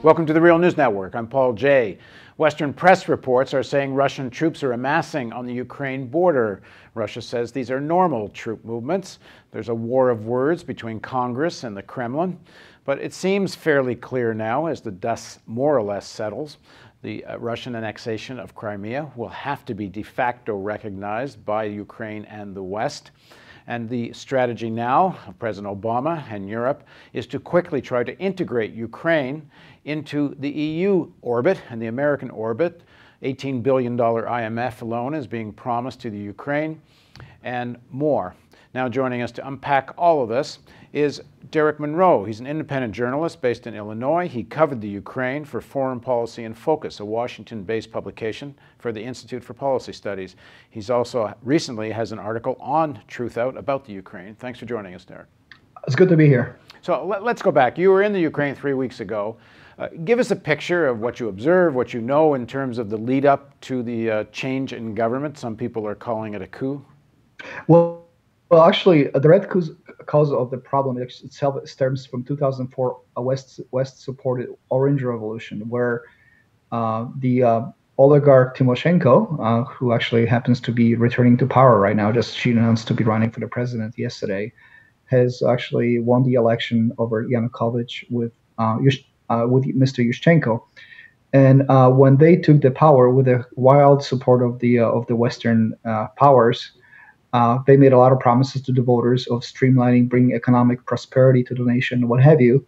Welcome to the Real News Network. I'm Paul Jay. Western press reports are saying Russian troops are amassing on the Ukraine border. Russia says these are normal troop movements. There's a war of words between Congress and the Kremlin. But it seems fairly clear now, as the dust more or less settles, the uh, Russian annexation of Crimea will have to be de facto recognized by Ukraine and the West. And the strategy now of President Obama and Europe is to quickly try to integrate Ukraine into the EU orbit and the American orbit. $18 billion IMF loan is being promised to the Ukraine and more. Now, joining us to unpack all of this is Derek Monroe. He's an independent journalist based in Illinois. He covered the Ukraine for Foreign Policy in Focus, a Washington based publication for the Institute for Policy Studies. He's also recently has an article on Truthout about the Ukraine. Thanks for joining us, Derek. It's good to be here. So let, us go back. You were in the Ukraine three weeks ago. Uh, give us a picture of what you observe, what you know in terms of the lead up to the uh, change in government. Some people are calling it a coup. Well, well, actually, uh, the red cause of the problem itself stems from 2004 a West West supported Orange Revolution, where uh, the uh, oligarch Tymoshenko, uh, who actually happens to be returning to power right now, just she announced to be running for the president yesterday, has actually won the election over Yanukovych with uh, with Mr. Yushchenko. And when they took the power with the wild support of the of the Western powers, uh, they made a lot of promises to the voters of streamlining, bringing economic prosperity to the nation, what have you.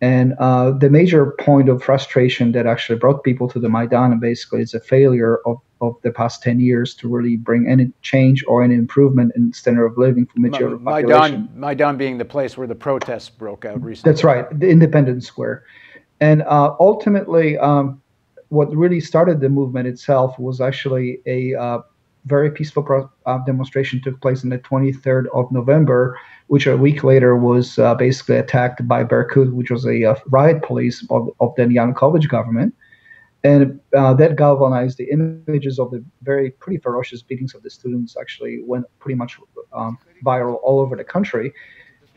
And uh, the major point of frustration that actually brought people to the Maidan basically is a failure of, of the past 10 years to really bring any change or any improvement in standard of living for majority of the population. Maidan, Maidan being the place where the protests broke out recently. That's right, the Independence Square. And uh, ultimately, um, what really started the movement itself was actually a uh, very peaceful pro- uh, demonstration took place on the 23rd of November, which a week later was uh, basically attacked by Berkut, which was a uh, riot police of, of the Yanukovych government. And uh, that galvanized the images of the very pretty ferocious beatings of the students actually went pretty much um, viral all over the country.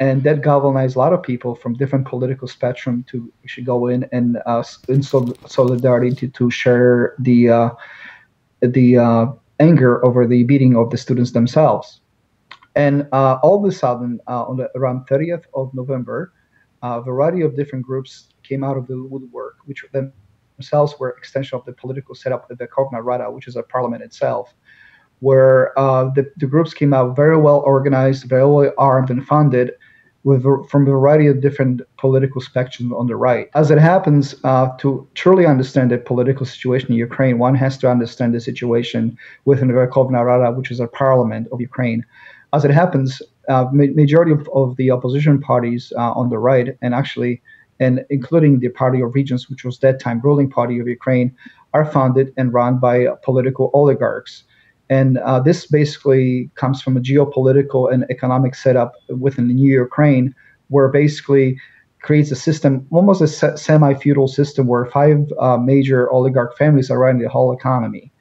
And that galvanized a lot of people from different political spectrum to actually go in and uh, in solidarity to, to share the uh, the anger over the beating of the students themselves. And uh, all of a sudden, uh, on the, around 30th of November, a variety of different groups came out of the woodwork, which themselves were extension of the political setup of the Verkhovna Rada, which is a parliament itself, where uh, the, the groups came out very well organized, very well armed and funded, with from a variety of different political spectrums on the right. As it happens, uh, to truly understand the political situation in Ukraine, one has to understand the situation within the Verkhovna Rada, which is a parliament of Ukraine. As it happens, uh, ma- majority of, of, the opposition parties uh, on the right, and actually, and including the Party of Regions, which was that time ruling party of Ukraine, are funded and run by political oligarchs. And uh, this basically comes from a geopolitical and economic setup within the new Ukraine, where basically creates a system, almost a semi-feudal system, where five uh, major oligarch families are running the whole economy.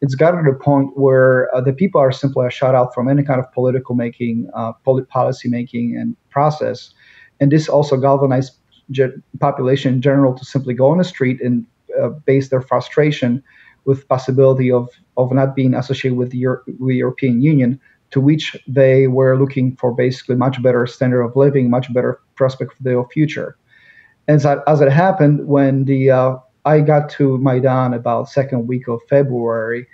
It's gotten to the point where uh, the people are simply shut out from any kind of political making, uh, policy making, and process. And this also galvanized ge- population in general to simply go on the street and uh, base their frustration with possibility of, of not being associated with the, Euro- with European Union, to which they were looking for basically much better standard of living, much better prospect for their future. And as it happened, when the uh, I got to Maidan about second week of February,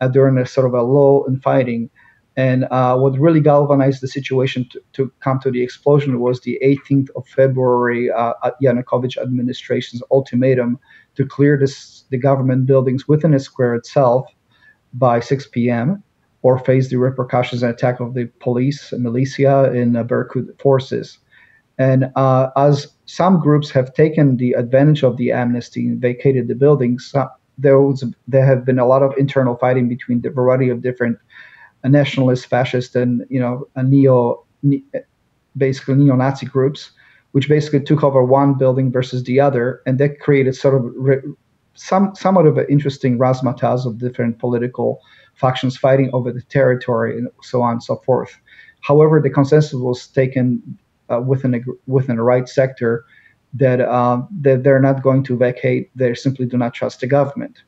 uh, during a sort of a lull in fighting, and uh, what really galvanized the situation to, to, come to the explosion was the 18th of February uh, Yanukovych administration's ultimatum to clear this, the government buildings within the square itself by 6 p.m. or face the repercussions and attack of the police, militia, and uh, Berkut forces. And uh, as some groups have taken the advantage of the amnesty and vacated the buildings, there was there have been a lot of internal fighting between the variety of different nationalist, fascist, and you know, neo, ne- basically neo-Nazi groups which basically took over one building versus the other, and that created sort of re- some somewhat of an interesting razzmatazz of different political factions fighting over the territory and so on and so forth. However, the consensus was taken uh, within a, within the right sector that, uh, that they're not going to vacate. They simply do not trust the government.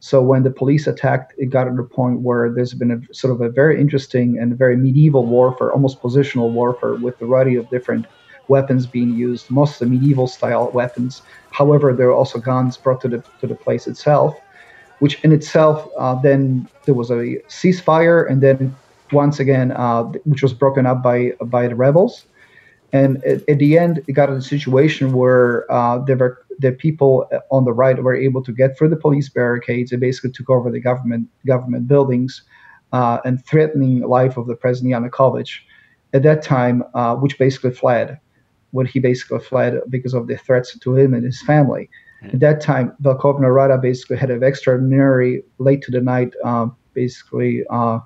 So when the police attacked, it got to the point where there's been a sort of a very interesting and very medieval warfare, almost positional warfare, with a variety of different weapons being used, most of the medieval style weapons. However, there were also guns brought to the to the place itself, which in itself uh, then there was a ceasefire, and then once again, uh, which was broken up by by the rebels. And at, at the end, it got in a situation where uh, there were the people on the right were able to get through the police barricades and basically took over the government government buildings uh, and threatening the life of the president Yanukovych at that time, uh, which basically fled. When he basically fled because of the threats to him and his family. Mm-hmm. At that time, Verkhovna Rada basically had an extraordinary late to the night, um, basically uh,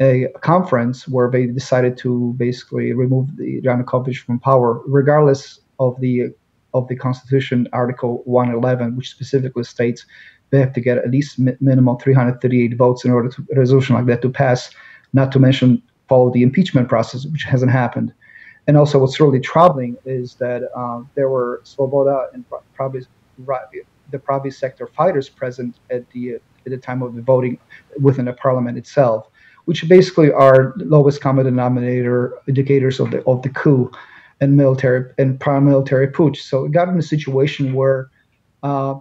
a conference where they decided to basically remove the Yanukovych from power, regardless of the of the Constitution, Article 111, which specifically states they have to get at least mi- minimum 338 votes in order to a resolution like that to pass. Not to mention follow the impeachment process, which hasn't happened. And also, what's really troubling is that um, there were Svoboda and probably the Pravi sector fighters present at the at the time of the voting within the parliament itself which basically are lowest common denominator indicators of the of the coup and military and paramilitary putsch. So it got in a situation where uh,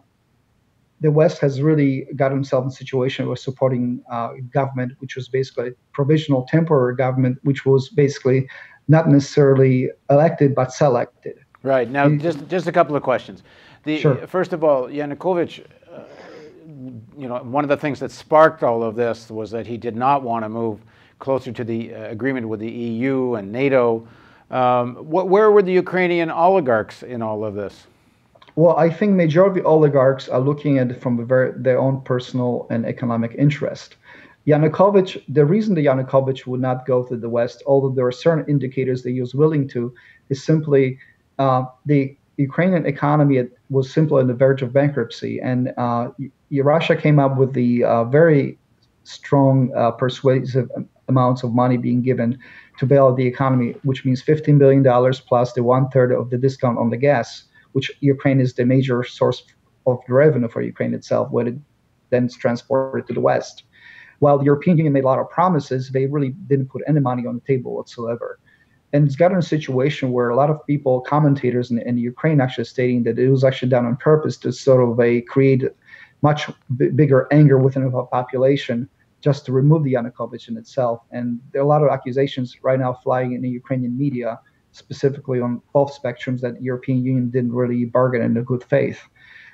the West has really got himself in a situation where supporting uh, government, which was basically a provisional temporary government, which was basically not necessarily elected but selected. Right now, just just a couple of questions. The, sure. First of all, Yanukovych you know, one of the things that sparked all of this was that he did not want to move closer to the uh, agreement with the EU and NATO. Um, what, where were the Ukrainian oligarchs in all of this? Well, I think majority of oligarchs are looking at it from very, their own personal and economic interest. Yanukovych, the reason the Yanukovych would not go to the West, although there are certain indicators that he was willing to, is simply uh, the Ukrainian economy was simply on the verge of bankruptcy, and uh, Russia came up with the uh, very strong, uh, persuasive amounts of money being given to bail out the economy, which means $15 billion plus the one third of the discount on the gas, which Ukraine is the major source of revenue for Ukraine itself, when it then is transported to the West. While the European Union made a lot of promises, they really didn't put any money on the table whatsoever. And it's gotten a situation where a lot of people, commentators in, in Ukraine, actually stating that it was actually done on purpose to sort of a create much b- bigger anger within the population just to remove the Yanukovych in itself. And there are a lot of accusations right now flying in the Ukrainian media, specifically on both spectrums, that the European Union didn't really bargain in good faith.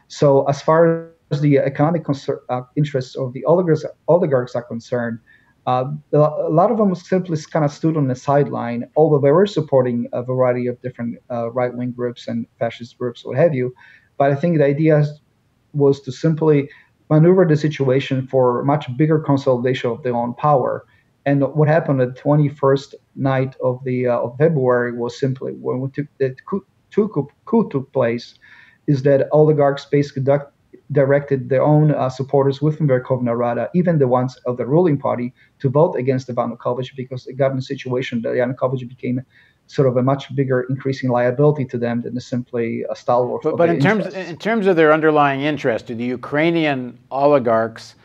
So as far as the economic concern, uh, interests of the oligarchs, oligarchs are concerned, uh, a lot of them simply kind of stood on the sideline, although they were supporting a variety of different uh, right-wing groups and fascist groups, what have you. But I think the idea was to simply maneuver the situation for much bigger consolidation of their own power. And what happened the 21st night of the uh, of February was simply when we took the coup, coup, took place, is that oligarchs basically directed their own uh, supporters within Verkhovna Rada, even the ones of the ruling party, to vote against Yanukovych because it got in a situation that Yanukovych became sort of a much bigger increasing liability to them than simply a stalwart. But, but in terms in terms of their underlying interest, do the Ukrainian oligarchs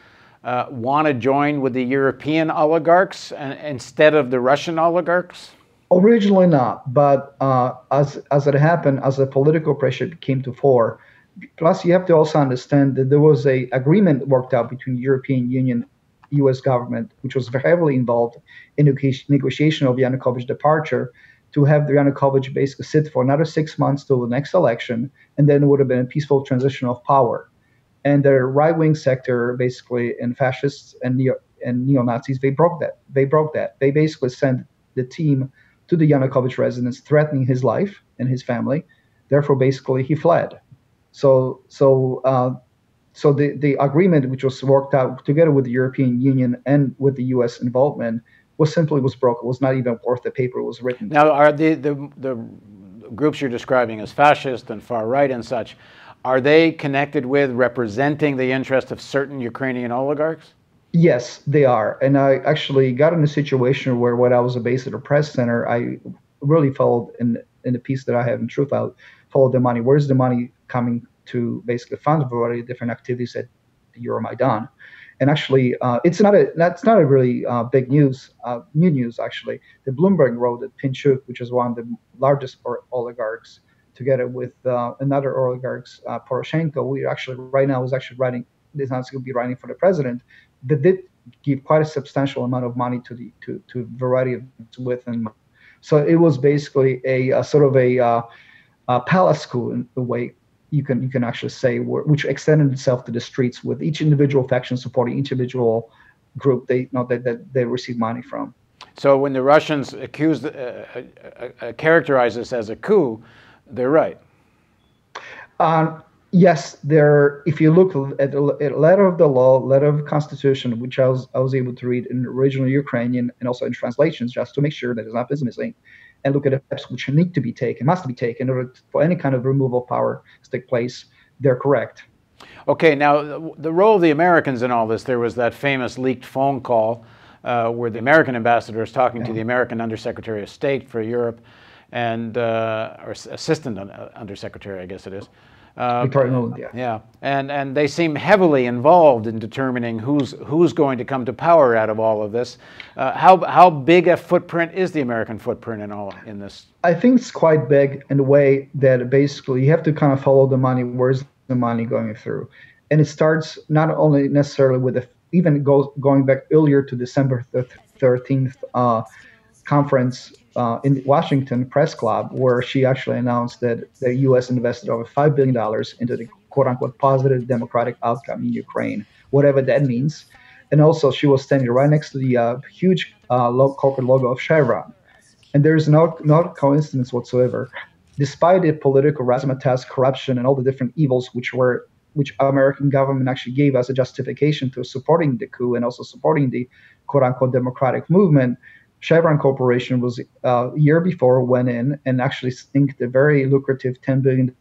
uh, want to join with the European oligarchs and, instead of the Russian oligarchs? Originally not, but uh, as as it happened, as the political pressure came to fore, plus you have to also understand that there was a agreement worked out between European Union U.S. government, which was heavily involved in negotiation of Yanukovych's departure, to have the Yanukovych basically sit for another six months till the next election, and then it would have been a peaceful transition of power. And the right-wing sector, basically, and fascists and neo and neo Nazis, they broke that. They broke that. They basically sent the team to the Yanukovych residence, threatening his life and his family. Therefore, basically, he fled. So, so, uh, so the the agreement, which was worked out together with the European Union and with the U.S. involvement, was simply was broken. It was not even worth the paper it was written. Now, are the, the, the groups you're describing as fascist and far right and such, are they connected with representing the interest of certain Ukrainian oligarchs? Yes, they are. And I actually got in a situation where when I was a base at a press center, I really followed in in the piece that I have in Truthout followed the money. Where's the money coming to basically fund a variety of different activities at the Euromaidan? And actually, uh, it's not a that's not a really uh, big news, uh, new news actually. The Bloomberg wrote that Pinchuk, which is one of the largest oligarchs, together with uh, another oligarchs, uh, Poroshenko, we actually right now is actually writing. Is not going to be writing for the president. That did give quite a substantial amount of money to the to to a variety of within. So it was basically a, a sort of a, uh, a palace coup in the way you can you can actually say which extended itself to the streets with each individual faction supporting each individual group they know that, that they receive money from. So when the Russians accuse uh, uh, uh, characterize this as a coup, they're right. Um, yes, there. If you look at the letter of the law, letter of constitution, which I was I was able to read in original Ukrainian and also in translations, just to make sure that it's not missing and look at the steps which need to be taken, must be taken in order for any kind of removal of power to take place, they're correct. Okay, now the role of the Americans in all this, there was that famous leaked phone call uh, where the American ambassador is talking yeah. to the American Undersecretary of State for Europe and uh, or Assistant Undersecretary, I guess it is. Uh, Victoria yeah. Yeah, and and they seem heavily involved in determining who's who's going to come to power out of all of this. Uh, how how big a footprint is the American footprint in all in this? I think it's quite big in the way that basically you have to kind of follow the money. Where's the money going through? And it starts not only necessarily with the even goes going back earlier to December thirteenth uh, conference uh, in Washington Press Club, where she actually announced that the U.S. invested over $5 billion into the quote unquote positive democratic outcome in Ukraine, whatever that means. And also, she was standing right next to the uh, huge uh, corporate logo of Chevron. And there's no, no coincidence whatsoever. Despite the political razzmatazz, corruption, and all the different evils which were which American government actually gave as a justification to supporting the coup and also supporting the quote unquote democratic movement, Chevron Corporation was uh, a year before went in and actually inked a very lucrative $10 billion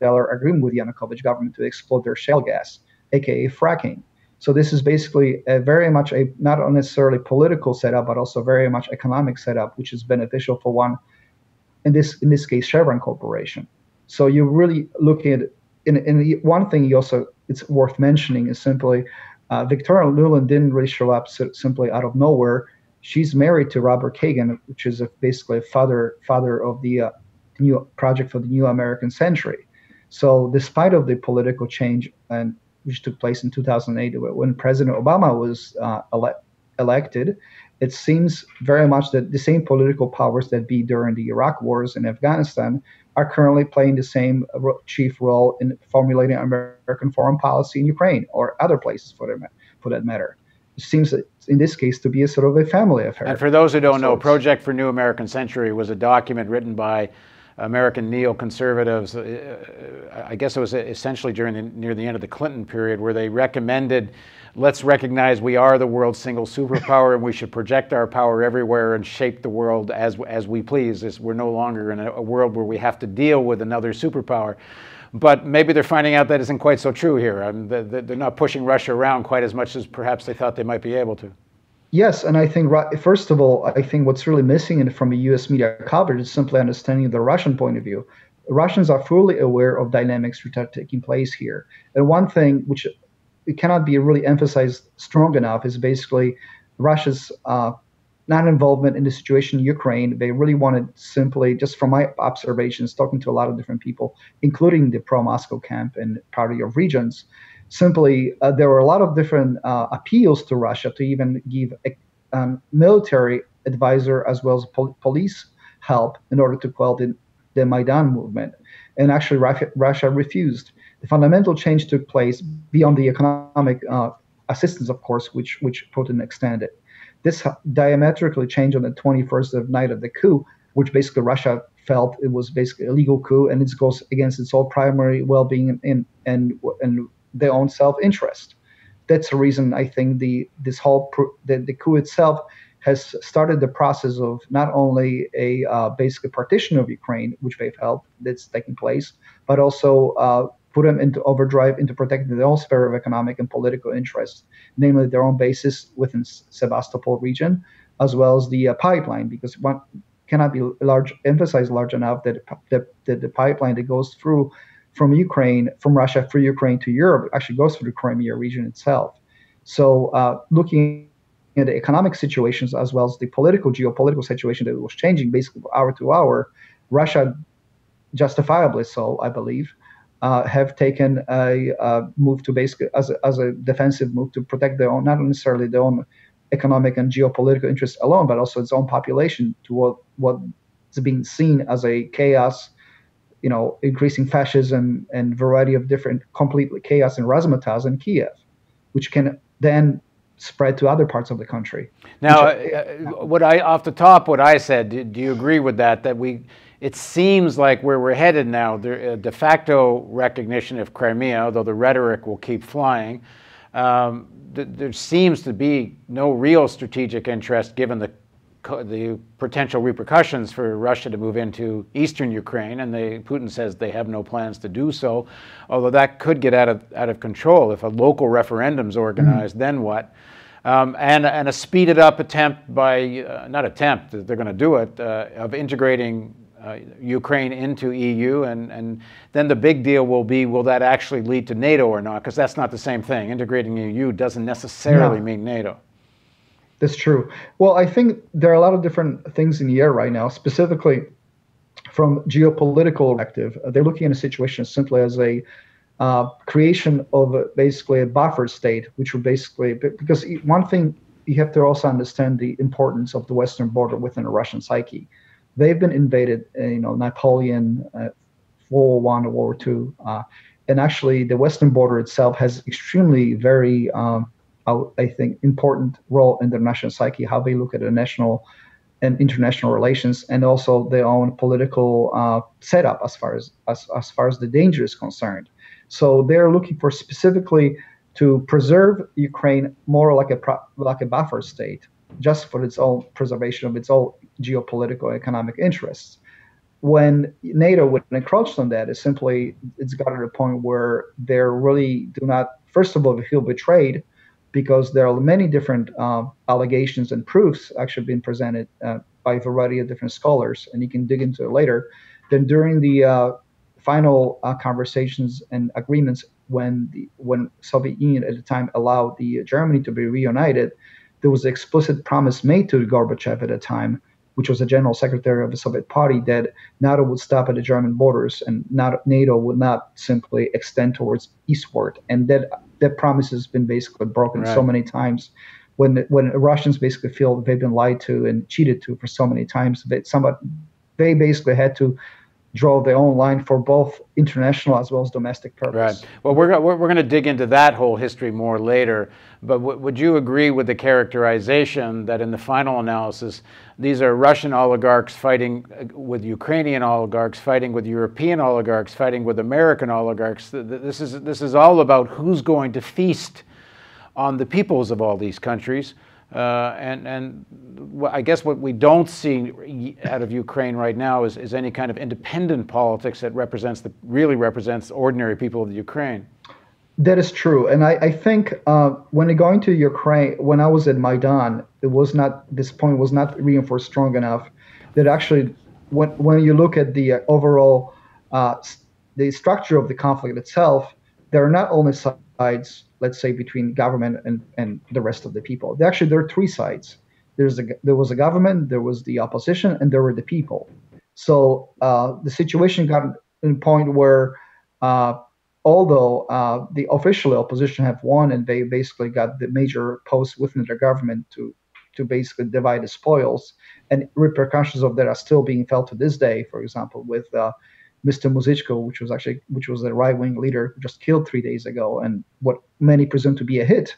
agreement with the Yanukovych government to exploit their shale gas, aka fracking. So this is basically a very much a not necessarily political setup, but also very much economic setup, which is beneficial for one, in this in this case, Chevron Corporation. So you're really looking at, in, in one thing you also it's worth mentioning is simply uh, Victoria Nuland didn't really show up simply out of nowhere she's married to Robert Kagan, which is a, basically a father father of the uh, new project for the new American century. So, despite of the political change and which took place in 2008 when President Obama was uh, ele- elected, it seems very much that the same political powers that be during the Iraq wars in Afghanistan are currently playing the same chief role in formulating American foreign policy in Ukraine or other places for for that matter seems in this case to be a sort of a family affair. And for those who don't so know, Project for New American Century was a document written by American neoconservatives. Uh, uh, I guess it was essentially during the, near the end of the Clinton period, where they recommended, let's recognize we are the world's single superpower, and we should project our power everywhere and shape the world as as we please. we're no longer in a, a world where we have to deal with another superpower. But maybe they're finding out that isn't quite so true here. Mean, they're not pushing Russia around quite as much as perhaps they thought they might be able to. Yes, and I think first of all, I think what's really missing from the U.S. media coverage is simply understanding the Russian point of view. Russians are fully aware of dynamics which are taking place here, and one thing which it cannot be really emphasized strong enough is basically Russia's uh, non-involvement in the situation in Ukraine. They really wanted simply, just from my observations, talking to a lot of different people, including the pro-Moscow camp and party of regions, simply uh, there were a lot of different uh, appeals to Russia to even give a um, military advisor as well as pol- police help in order to quell the, the Maidan movement. And actually, Russia refused. The fundamental change took place beyond the economic uh, assistance, of course, which which Putin extended. This diametrically changed on the 21st of night of the coup, which basically Russia felt it was basically a legal coup and it goes against its whole primary well-being and and and their own self-interest. That's the reason I think the this whole the, the coup itself has started the process of not only a uh, basically partition of Ukraine, which they've helped that's taking place, but also uh, put them into overdrive into protecting their own sphere of economic and political interests, namely their own bases within Sebastopol region, as well as the uh, pipeline. Because one cannot be large emphasized large enough that the, the pipeline that goes through from Ukraine, from Russia through Ukraine to Europe, actually goes through the Crimea region itself. So, uh, looking at the economic situations as well as the political, geopolitical situation that was changing basically hour to hour, Russia, justifiably so, I believe, uh, have taken a, a, move to basically as a, as a defensive move to protect their own, not necessarily their own economic and geopolitical interests alone, but also its own population to what what is being seen as a chaos you know, increasing fascism and variety of different completely chaos in razzmatazz in Kiev, which can then spread to other parts of the country. Now, which, uh, what I off the top, what I said, do, do, you agree with that? That we, it seems like where we're headed now, the uh, de facto recognition of Crimea, although the rhetoric will keep flying. Um, th- there seems to be no real strategic interest given the the potential repercussions for Russia to move into eastern Ukraine, and they, Putin says they have no plans to do so. Although that could get out of out of control if a local referendum's organized. Mm-hmm. Then what? Um, and and a speeded up attempt by uh, not attempt they're going to do it uh, of integrating uh, Ukraine into EU, and, and then the big deal will be will that actually lead to NATO or not? Because that's not the same thing. Integrating EU doesn't necessarily no. mean NATO. That's true. Well, I think there are a lot of different things in the air right now, specifically from geopolitical perspective. They're looking at a situation simply as a uh, creation of a, basically a buffer state, which would basically because one thing you have to also understand the importance of the western border within the Russian psyche. They've been invaded, uh, you know, Napoleon, uh, World War One, World War Two, uh, and actually the western border itself has extremely very um, I think, important role in their national psyche, how they look at the national and international relations, and also their own political uh, setup as far as, as as far as the danger is concerned. So they're looking for specifically to preserve Ukraine more like a like a buffer state, just for its own preservation of its own geopolitical economic interests. When NATO would encroach on that, is simply it's got to the point where they really do not, first of all, feel betrayed because there are many different uh, allegations and proofs actually being presented uh, by a variety of different scholars, and you can dig into it later. Then during the uh, final uh, conversations and agreements, when the when Soviet Union at the time allowed the Germany to be reunited, there was an explicit promise made to Gorbachev at the time, which was the general secretary of the Soviet Party, that NATO would stop at the German borders and not, NATO would not simply extend towards eastward, and that that promise has been basically broken right. so many times. When when Russians basically feel they've been lied to and cheated to for so many times, that somebody they basically had to draw their own line for both international as well as domestic purpose. Right. Well, we're, we're, we're going to dig into that whole history more later. But would you agree with the characterization that in the final analysis, these are Russian oligarchs fighting uh, with Ukrainian oligarchs, fighting with European oligarchs, fighting with American oligarchs? This is, this is all about who's going to feast on the peoples of all these countries. Uh, and and I guess what we don't see out of Ukraine right now is, is any kind of independent politics that represents the really represents ordinary people of the Ukraine. That is true, and I, I think uh, when going to Ukraine, when I was at Maidan, it was not this point was not reinforced strong enough. That actually, when when you look at the uh, overall uh, the structure of the conflict itself, there are not only sides let's say between government and, and the rest of the people. Actually, there are three sides. There's a, there was a government, there was the opposition, and there were the people. So uh, the situation got to a point where, uh, although uh, the official opposition have won and they basically got the major posts within the government to to basically divide the spoils, and repercussions of that are still being felt to this day. For example, with uh, Mr. Muzychko, which was actually which was a right wing leader, just killed three days ago, and what many presume to be a hit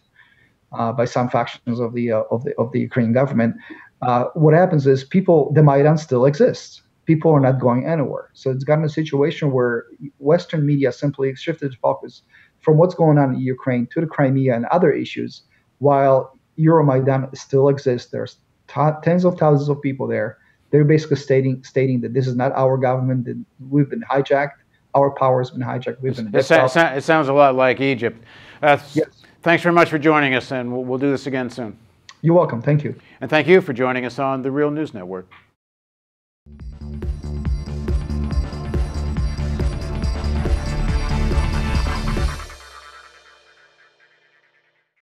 uh, by some factions of the uh, of the of the Ukrainian government. Uh, what happens is people the Maidan still exists. People are not going anywhere. So it's gotten a situation where Western media simply shifted focus from what's going on in Ukraine to the Crimea and other issues, while Euromaidan still exists. There's t- tens of thousands of people there they're basically stating stating that this is not our government. That we've been hijacked. Our power has been hijacked. We've been. It, it sounds a lot like Egypt. Uh, yes. Thanks very much for joining us, and we'll, we'll do this again soon. You're welcome. Thank you. And thank you for joining us on the Real News Network.